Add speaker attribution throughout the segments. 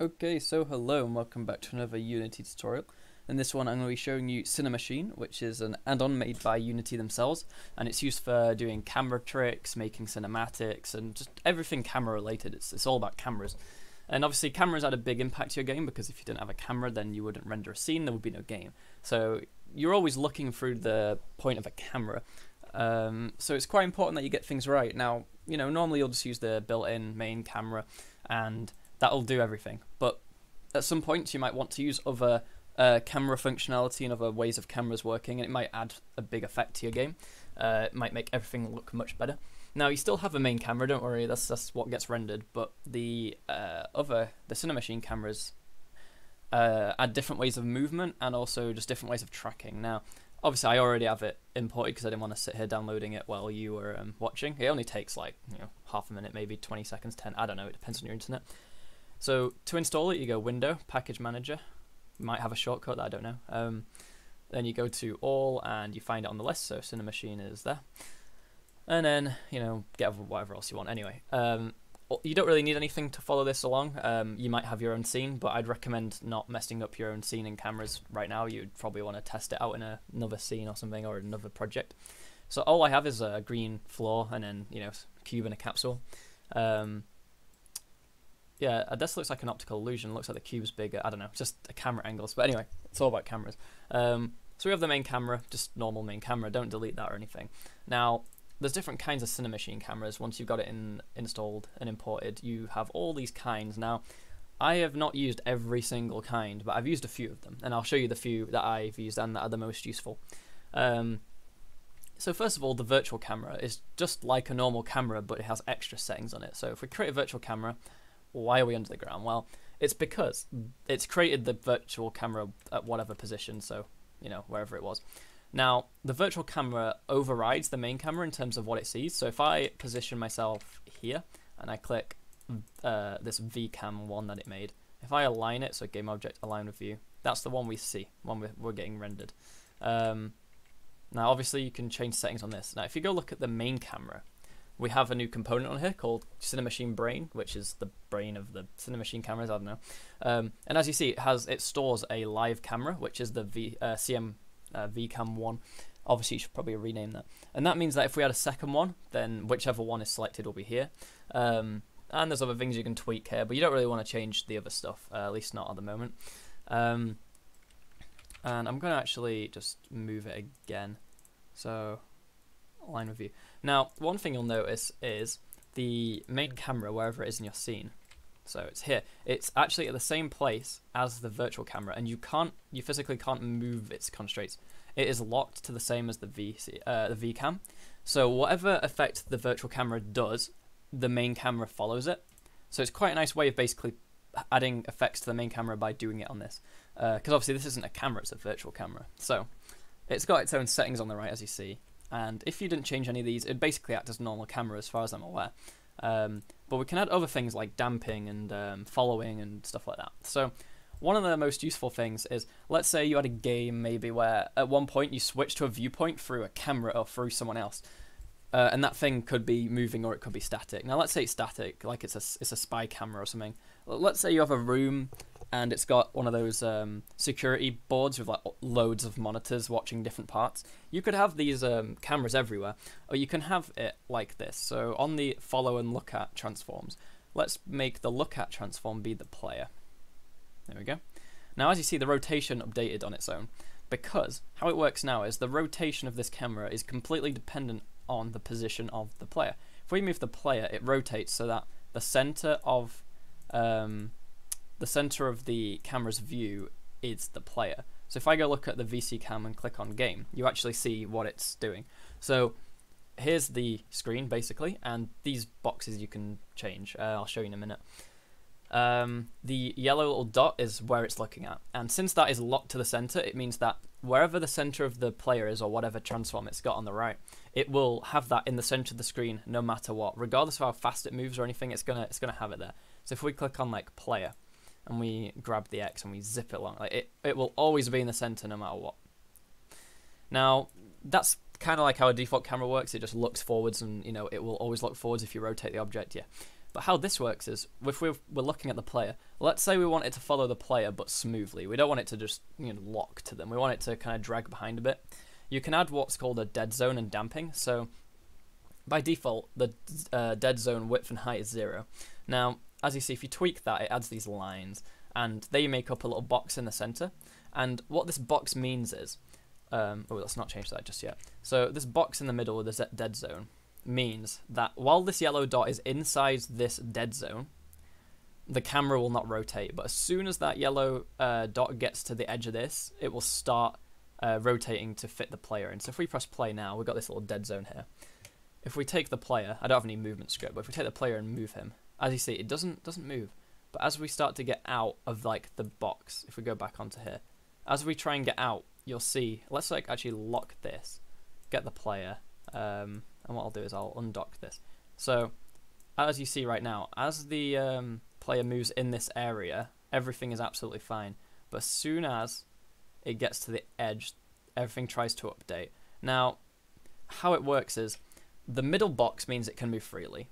Speaker 1: Okay, so hello and welcome back to another Unity tutorial. In this one I'm going to be showing you Cinemachine, which is an add-on made by Unity themselves, and it's used for doing camera tricks, making cinematics, and just everything camera related. It's, it's all about cameras. And obviously cameras had a big impact to your game because if you didn't have a camera then you wouldn't render a scene, there would be no game. So you're always looking through the point of a camera. Um, so it's quite important that you get things right. Now, you know, normally you'll just use the built-in main camera and that'll do everything. But at some points, you might want to use other uh, camera functionality and other ways of cameras working, and it might add a big effect to your game. Uh, it might make everything look much better. Now, you still have a main camera, don't worry, that's, that's what gets rendered, but the uh, other, the Cinemachine cameras uh, add different ways of movement and also just different ways of tracking. Now, obviously, I already have it imported because I didn't want to sit here downloading it while you were um, watching. It only takes like, you know, half a minute, maybe 20 seconds, 10, I don't know, it depends on your internet. So to install it, you go Window, Package Manager. You might have a shortcut that I don't know. Um, then you go to All and you find it on the list. So Cinemachine is there. And then, you know, get whatever else you want anyway. Um, you don't really need anything to follow this along. Um, you might have your own scene, but I'd recommend not messing up your own scene in cameras right now. You'd probably want to test it out in a, another scene or something or another project. So all I have is a green floor and then, you know, cube and a capsule. Um, yeah, uh, this looks like an optical illusion. Looks like the cube's bigger. I don't know, just a camera angles. But anyway, it's all about cameras. Um, so we have the main camera, just normal main camera. Don't delete that or anything. Now, there's different kinds of Cinemachine cameras. Once you've got it in, installed and imported, you have all these kinds. Now, I have not used every single kind, but I've used a few of them, and I'll show you the few that I've used and that are the most useful. Um, so first of all, the virtual camera is just like a normal camera, but it has extra settings on it. So if we create a virtual camera, why are we under the ground? Well, it's because it's created the virtual camera at whatever position, so, you know, wherever it was. Now, the virtual camera overrides the main camera in terms of what it sees. So if I position myself here and I click uh, this VCam one that it made, if I align it, so game object align with view, that's the one we see, one we're, we're getting rendered. Um, now, obviously, you can change settings on this. Now, if you go look at the main camera, we have a new component on here called Cinemachine Brain, which is the brain of the Cinemachine cameras. I don't know. Um, and as you see, it has it stores a live camera, which is the v, uh, CM uh, VCam one. Obviously, you should probably rename that. And that means that if we had a second one, then whichever one is selected will be here. Um, and there's other things you can tweak here, but you don't really want to change the other stuff, uh, at least not at the moment. Um, and I'm going to actually just move it again. So line of view. Now, one thing you'll notice is the main camera, wherever it is in your scene. So it's here. It's actually at the same place as the virtual camera, and you can't, you physically can't move its constraints. It is locked to the same as the VC, uh, the VCam. So whatever effect the virtual camera does, the main camera follows it. So it's quite a nice way of basically adding effects to the main camera by doing it on this. Because uh, obviously this isn't a camera, it's a virtual camera. So it's got its own settings on the right, as you see and if you didn't change any of these, it'd basically act as a normal camera as far as I'm aware. Um, but we can add other things like damping and um, following and stuff like that. So one of the most useful things is, let's say you had a game maybe where at one point you switch to a viewpoint through a camera or through someone else. Uh, and that thing could be moving or it could be static. Now let's say it's static, like it's a, it's a spy camera or something. Let's say you have a room and it's got one of those um, security boards with like loads of monitors watching different parts. You could have these um, cameras everywhere, or you can have it like this. So on the follow and look at transforms, let's make the look at transform be the player. There we go. Now as you see, the rotation updated on its own, because how it works now is the rotation of this camera is completely dependent on the position of the player. If we move the player, it rotates so that the center of um, the center of the camera's view is the player. So if I go look at the VC cam and click on game, you actually see what it's doing. So here's the screen basically, and these boxes you can change. Uh, I'll show you in a minute. Um, the yellow little dot is where it's looking at, and since that is locked to the center, it means that wherever the center of the player is or whatever transform it's got on the right, it will have that in the center of the screen no matter what, regardless of how fast it moves or anything. It's gonna it's gonna have it there. So if we click on like player, and we grab the X and we zip it along. Like it, it will always be in the center no matter what. Now, that's kind of like how a default camera works. It just looks forwards and, you know, it will always look forwards if you rotate the object, yeah. But how this works is, if we're, we're looking at the player, let's say we want it to follow the player but smoothly. We don't want it to just you know lock to them. We want it to kind of drag behind a bit. You can add what's called a dead zone and damping. So by default, the uh, dead zone width and height is zero. Now, as you see, if you tweak that, it adds these lines, and they make up a little box in the center. And what this box means is, um, oh, let's not change that just yet. So this box in the middle with the dead zone means that while this yellow dot is inside this dead zone, the camera will not rotate. But as soon as that yellow uh, dot gets to the edge of this, it will start uh, rotating to fit the player in. So if we press play now, we've got this little dead zone here. If we take the player, I don't have any movement script, but if we take the player and move him, as you see, it doesn't doesn't move. But as we start to get out of like the box, if we go back onto here, as we try and get out, you'll see. Let's like actually lock this, get the player, um, and what I'll do is I'll undock this. So as you see right now, as the um, player moves in this area, everything is absolutely fine. But as soon as it gets to the edge, everything tries to update. Now, how it works is the middle box means it can move freely.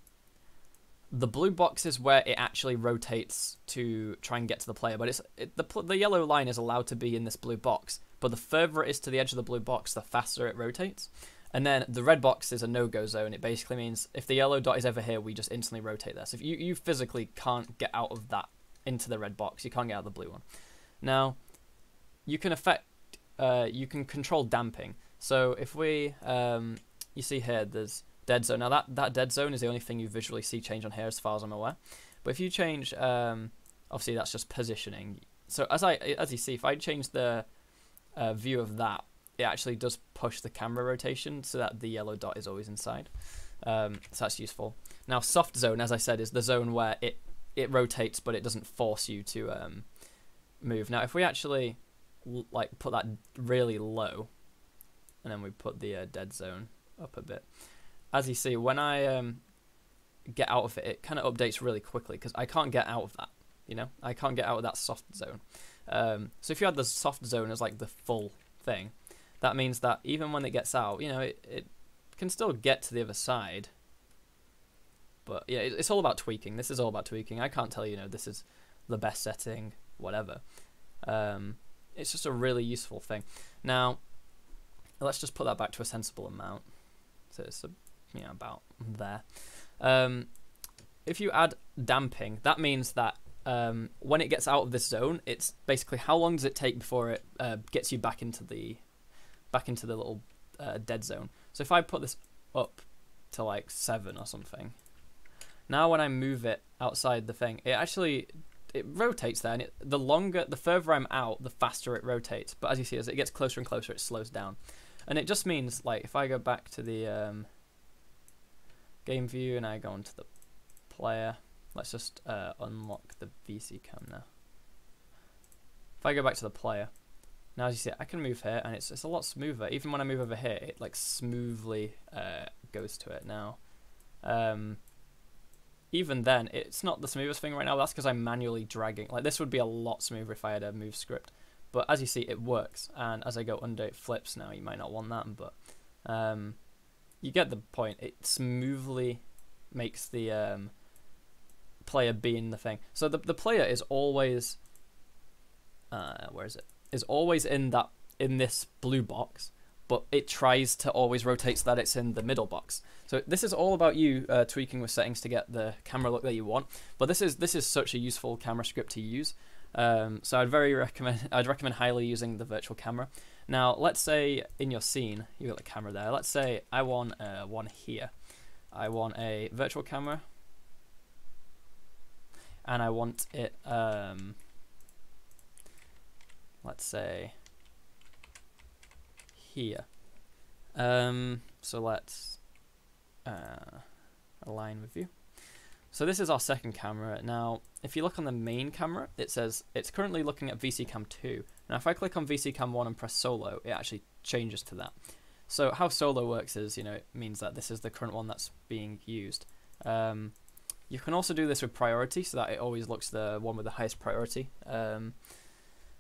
Speaker 1: The blue box is where it actually rotates to try and get to the player, but it's it, the the yellow line is allowed to be in this blue box. But the further it is to the edge of the blue box, the faster it rotates. And then the red box is a no-go zone. It basically means if the yellow dot is ever here, we just instantly rotate this. If you, you physically can't get out of that into the red box, you can't get out of the blue one. Now, you can affect, uh, you can control damping. So if we, um, you see here, there's dead zone. Now that, that dead zone is the only thing you visually see change on here as far as I'm aware. But if you change, um, obviously that's just positioning. So as I, as you see, if I change the uh, view of that, it actually does push the camera rotation so that the yellow dot is always inside. Um, so that's useful. Now soft zone, as I said, is the zone where it, it rotates but it doesn't force you to um, move. Now if we actually like put that really low and then we put the uh, dead zone up a bit, as you see, when I um, get out of it, it kind of updates really quickly because I can't get out of that. You know, I can't get out of that soft zone. Um, so if you had the soft zone as like the full thing, that means that even when it gets out, you know, it, it can still get to the other side. But yeah, it, it's all about tweaking. This is all about tweaking. I can't tell you, you know, this is the best setting, whatever. Um, it's just a really useful thing. Now, let's just put that back to a sensible amount. So it's a, know, about there. Um, if you add damping, that means that um, when it gets out of this zone, it's basically how long does it take before it uh, gets you back into the back into the little uh, dead zone. So if I put this up to like seven or something, now when I move it outside the thing, it actually it rotates there, and it, the longer, the further I'm out, the faster it rotates. But as you see, as it gets closer and closer, it slows down, and it just means like if I go back to the um, game view and I go into the player, let's just uh, unlock the VC cam now. If I go back to the player, now as you see, I can move here, and it's it's a lot smoother. Even when I move over here, it like smoothly uh, goes to it now. Um, even then, it's not the smoothest thing right now. That's because I'm manually dragging. Like this would be a lot smoother if I had a move script. But as you see, it works, and as I go under, it flips. Now you might not want that, but um, you get the point. It smoothly makes the um, player be in the thing. So the the player is always uh, where is it? is always in that in this blue box, but it tries to always rotate so that it's in the middle box. So this is all about you uh, tweaking with settings to get the camera look that you want. But this is this is such a useful camera script to use. Um, so I'd very recommend I'd recommend highly using the virtual camera. Now let's say in your scene you've got the camera there. Let's say I want uh, one here. I want a virtual camera, and I want it. Um, let's say here. Um, so let's uh, align with you. So this is our second camera. Now, if you look on the main camera, it says it's currently looking at VC Cam 2. Now, if I click on VC Cam 1 and press solo, it actually changes to that. So how solo works is, you know, it means that this is the current one that's being used. Um, you can also do this with priority, so that it always looks the one with the highest priority. Um,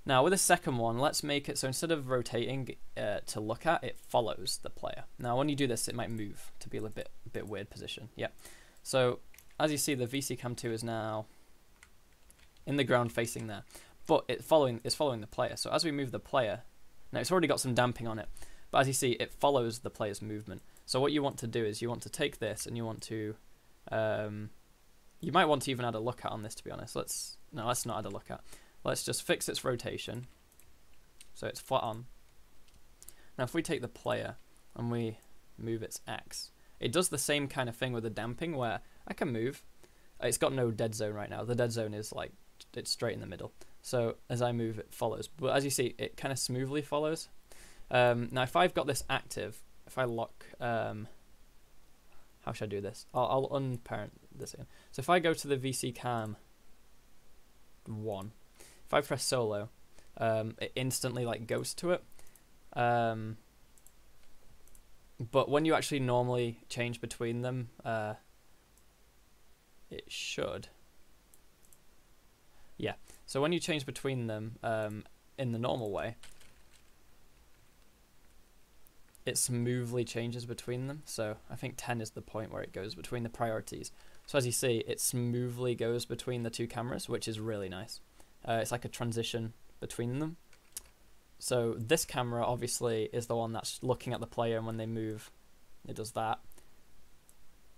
Speaker 1: now with the second one, let's make it so instead of rotating uh, to look at, it follows the player. Now when you do this, it might move to be a bit, bit weird position. Yeah. So as you see, the VC Cam 2 is now in the ground facing there, but it following it's following the player. So as we move the player, now it's already got some damping on it, but as you see, it follows the player's movement. So what you want to do is you want to take this and you want to, um, you might want to even add a look at on this. To be honest, let's no, let's not add a look at. Let's just fix its rotation, so it's flat on. Now if we take the player and we move its X, it does the same kind of thing with the damping where I can move. It's got no dead zone right now. The dead zone is like it's straight in the middle. So as I move, it follows. But as you see, it kind of smoothly follows. Um, now, if I've got this active, if I lock, um, how should I do this? I'll, I'll unparent this again. So if I go to the VC cam one, if I press solo, um, it instantly like goes to it. Um, but when you actually normally change between them, uh, it should. So when you change between them um, in the normal way, it smoothly changes between them. So I think 10 is the point where it goes between the priorities. So as you see, it smoothly goes between the two cameras, which is really nice. Uh, it's like a transition between them. So this camera obviously is the one that's looking at the player and when they move, it does that.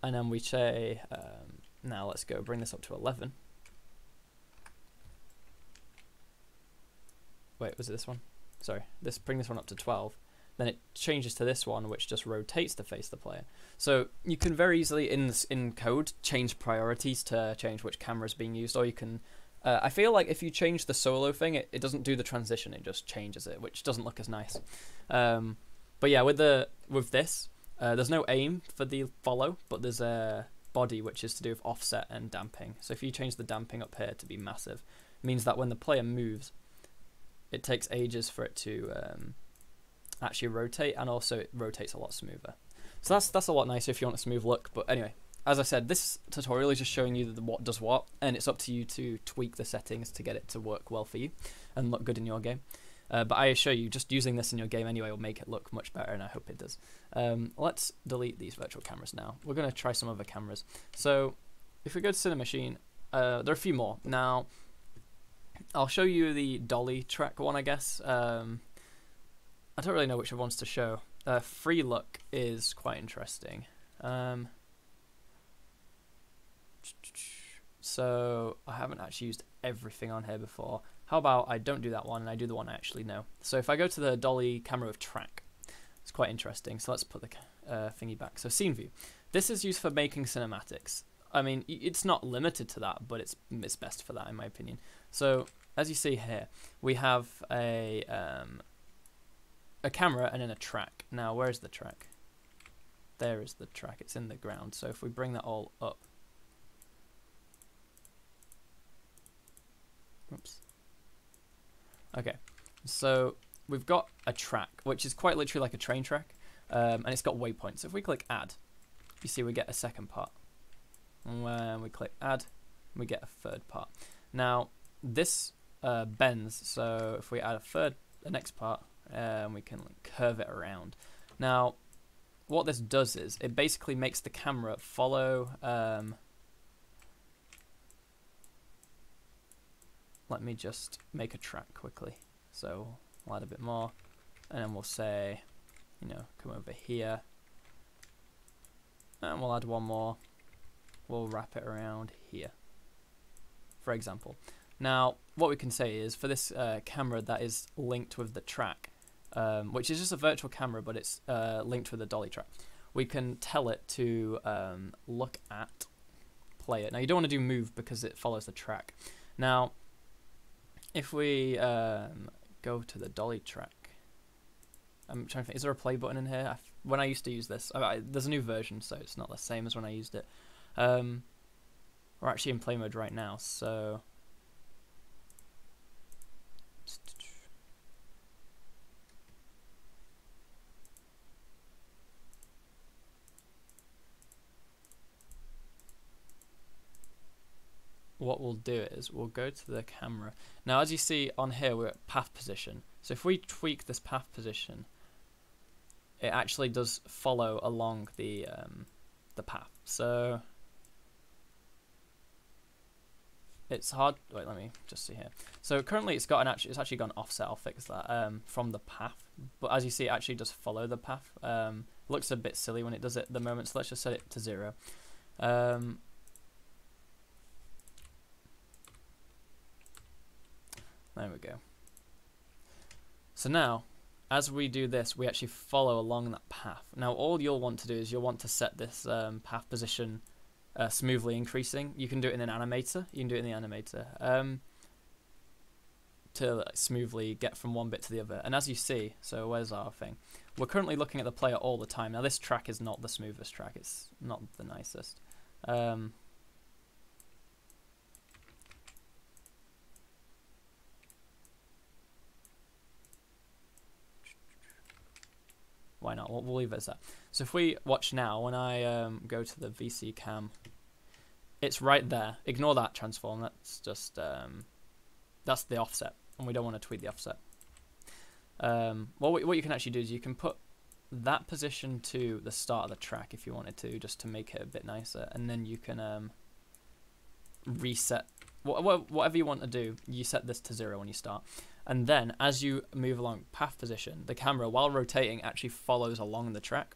Speaker 1: And then we say, um, now let's go bring this up to 11. Wait, was it this one? Sorry, this bring this one up to 12. Then it changes to this one, which just rotates to face the player. So you can very easily in in code change priorities to change which camera is being used, or you can uh, I feel like if you change the solo thing, it, it doesn't do the transition; it just changes it, which doesn't look as nice. Um, but yeah, with the with this, uh, there's no aim for the follow, but there's a body which is to do with offset and damping. So if you change the damping up here to be massive, means that when the player moves, it takes ages for it to um, actually rotate, and also it rotates a lot smoother. So that's that's a lot nicer if you want a smooth look. But anyway, as I said, this tutorial is just showing you the what does what, and it's up to you to tweak the settings to get it to work well for you and look good in your game. Uh, but I assure you, just using this in your game anyway will make it look much better, and I hope it does. Um, let's delete these virtual cameras now. We're going to try some other cameras. So if we go to Cinemachine, uh, there are a few more. Now, I'll show you the dolly track one, I guess. Um, I don't really know which ones to show. Uh, free look is quite interesting. Um, so I haven't actually used everything on here before. How about I don't do that one and I do the one I actually know. So if I go to the dolly camera of track, it's quite interesting. So let's put the uh, thingy back. So scene view. This is used for making cinematics. I mean, it's not limited to that, but it's it's best for that in my opinion. So as you see here, we have a um, a camera and then a track. Now, where's the track? There is the track. It's in the ground. So if we bring that all up, Oops. Okay, so we've got a track, which is quite literally like a train track, um, and it's got waypoints. So If we click add, you see we get a second part. When we click add, we get a third part. Now, this uh, bends, so if we add a third, the next part, um, we can curve it around. Now, what this does is it basically makes the camera follow um, let me just make a track quickly. So we'll add a bit more, and then we'll say, you know, come over here, and we'll add one more. We'll wrap it around here, for example. Now, what we can say is for this uh, camera that is linked with the track, um, which is just a virtual camera, but it's uh, linked with the dolly track, we can tell it to um, look at, play it. Now, you don't want to do move because it follows the track. Now, if we um, go to the dolly track, I'm trying to think, is there a play button in here? I, when I used to use this, I, I, there's a new version, so it's not the same as when I used it. Um, we're actually in play mode right now, so what we'll do is we'll go to the camera. Now, as you see on here, we're at path position. So if we tweak this path position, it actually does follow along the um, the path. So it's hard. Wait, let me just see here. So currently it's got an actually it's actually got an offset. I'll fix that um, from the path. But as you see, it actually does follow the path. Um, looks a bit silly when it does it at the moment. So let's just set it to zero. Um, there we go. So now, as we do this, we actually follow along that path. Now, all you'll want to do is you'll want to set this um, path position uh, smoothly increasing. You can do it in an animator. You can do it in the animator um, to like, smoothly get from one bit to the other. And as you see, so where's our thing? We're currently looking at the player all the time. Now this track is not the smoothest track. It's not the nicest. Um, why not? We'll, we'll leave it as that. So if we watch now, when I um, go to the VC cam, it's right there. Ignore that transform. That's just um, that's the offset, and we don't want to tweak the offset. Um, well, what you can actually do is you can put that position to the start of the track if you wanted to, just to make it a bit nicer, and then you can um, reset whatever you want to do. You set this to zero when you start, and then as you move along path position, the camera, while rotating, actually follows along the track.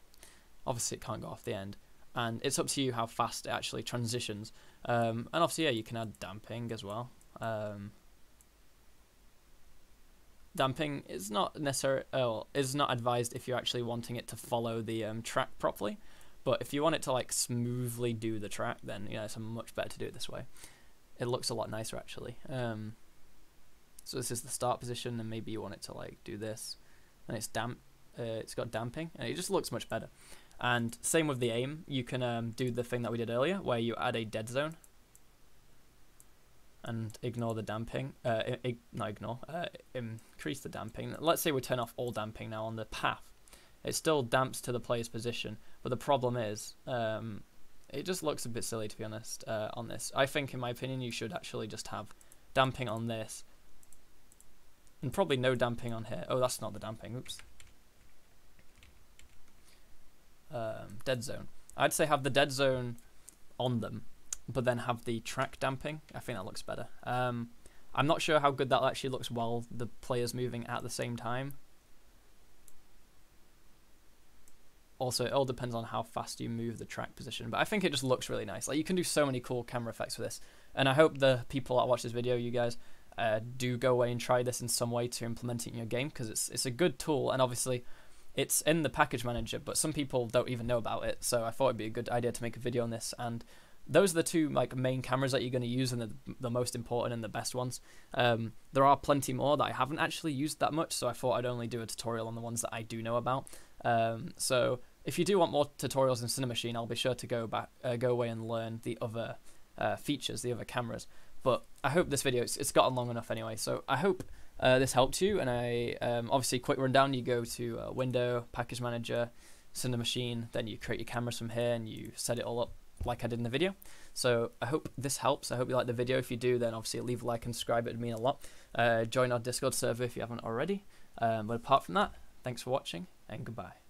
Speaker 1: Obviously, it can't go off the end. And it's up to you how fast it actually transitions. Um, and obviously, yeah, you can add damping as well. Um, damping is not necessary oh, is not advised if you're actually wanting it to follow the um, track properly. But if you want it to like smoothly do the track, then you know it's much better to do it this way. It looks a lot nicer actually. Um, so this is the start position, and maybe you want it to like do this, and it's damp. Uh, it's got damping, and it just looks much better. And same with the aim, you can um, do the thing that we did earlier, where you add a dead zone, and ignore the damping. Uh, ig not ignore. Uh, increase the damping. Let's say we turn off all damping now on the path. It still damps to the player's position, but the problem is, um, it just looks a bit silly to be honest uh, on this. I think, in my opinion, you should actually just have damping on this and probably no damping on here. Oh, that's not the damping. Oops. Um, dead zone. I'd say have the dead zone on them, but then have the track damping. I think that looks better. Um, I'm not sure how good that actually looks while the player's moving at the same time. Also, it all depends on how fast you move the track position, but I think it just looks really nice. Like you can do so many cool camera effects with this, and I hope the people that watch this video, you guys, uh, do go away and try this in some way to implement it in your game because it's it's a good tool and obviously it's in the package manager but some people don't even know about it. So I thought it'd be a good idea to make a video on this and those are the two like main cameras that you're going to use and the, the most important and the best ones. Um, there are plenty more that I haven't actually used that much so I thought I'd only do a tutorial on the ones that I do know about. Um, so if you do want more tutorials in Cinemachine I'll be sure to go back uh, go away and learn the other uh, features the other cameras but I hope this video, it's, it's gotten long enough anyway, so I hope uh, this helped you. And I um, obviously, quick rundown, you go to uh, Window, Package Manager, Cinemachine, then you create your cameras from here and you set it all up like I did in the video. So I hope this helps. I hope you like the video. If you do, then obviously leave a like and subscribe. It would mean a lot. Uh, join our Discord server if you haven't already. Um, but apart from that, thanks for watching and goodbye.